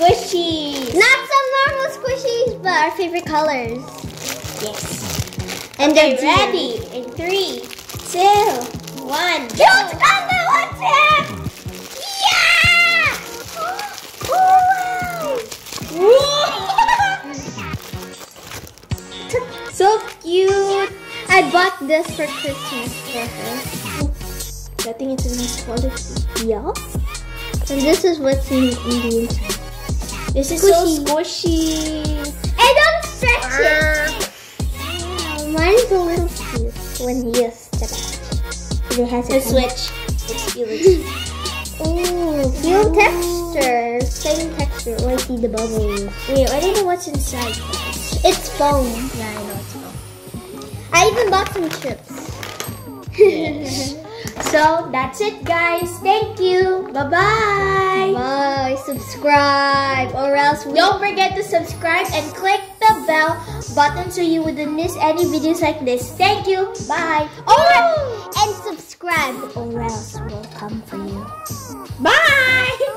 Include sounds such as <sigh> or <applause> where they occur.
squishies. Not some normal squishies, but our favorite colors. Yes. And Okay, they're ready? In three, two, one. Combo, what's it? Yeah! Wow! <laughs> so cute. I bought this for Christmas for her. I think it's a nice quality. Yeah. And this is what's in, in the inside. This is Squishy. so squishy. And don't stretch it. Mine's a little cute when you step out. It has The a switch. It's Felix. Oh, feel texture. Same texture. Oh, I see the bubbles. Wait, I don't know what's inside. It's foam. Yeah, I know it's foam. I even bought some chips. <laughs> So that's it, guys. Thank you. Bye bye. Bye. Subscribe or else we Don't forget to subscribe and click the bell button so you wouldn't miss any videos like this. Thank you. Bye. Oh, and subscribe or else we'll come for you. Bye. <laughs>